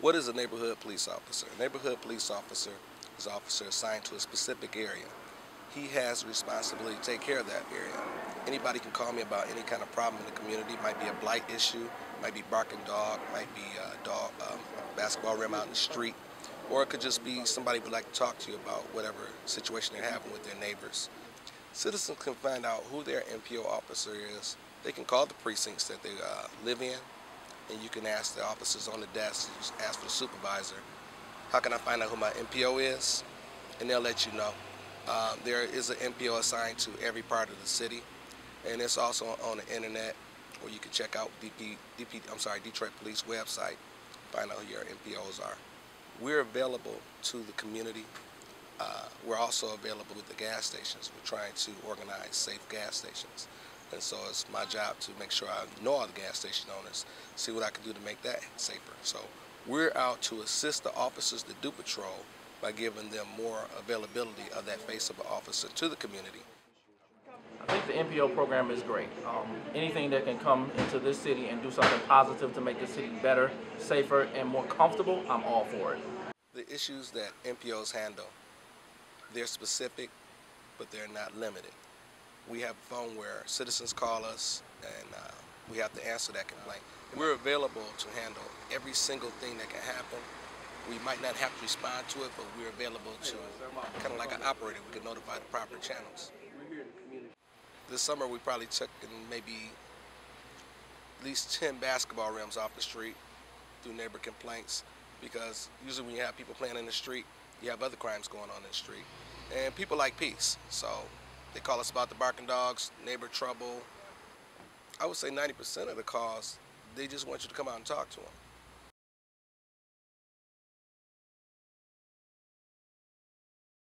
What is a neighborhood police officer? A neighborhood police officer is an officer assigned to a specific area. He has the responsibility to take care of that area. Anybody can call me about any kind of problem in the community. It might be a blight issue, might be barking dog, might be a dog, um, basketball rim out in the street, or it could just be somebody would like to talk to you about whatever situation they're having with their neighbors. Citizens can find out who their NPO officer is. They can call the precincts that they uh, live in, and you can ask the officers on the desk, ask for the supervisor, how can I find out who my NPO is? And they'll let you know. Um, there is an NPO assigned to every part of the city, and it's also on the internet where you can check out DP, DP, I'm sorry, Detroit Police website, find out who your NPOs are. We're available to the community. Uh, we're also available with the gas stations. We're trying to organize safe gas stations. And so it's my job to make sure I know all the gas station owners, see what I can do to make that safer. So we're out to assist the officers that do patrol by giving them more availability of that face of an officer to the community. I think the NPO program is great. Um, anything that can come into this city and do something positive to make the city better, safer, and more comfortable, I'm all for it. The issues that NPOs handle, they're specific, but they're not limited. We have a phone where citizens call us and uh, we have to answer that complaint. We're available to handle every single thing that can happen. We might not have to respond to it, but we're available to, kind of like an operator, we can notify the proper channels. This summer we probably took in maybe at least 10 basketball rims off the street through neighbor complaints because usually when you have people playing in the street, you have other crimes going on in the street. And people like peace, so they call us about the barking dogs, neighbor trouble. I would say 90% of the calls, they just want you to come out and talk to them.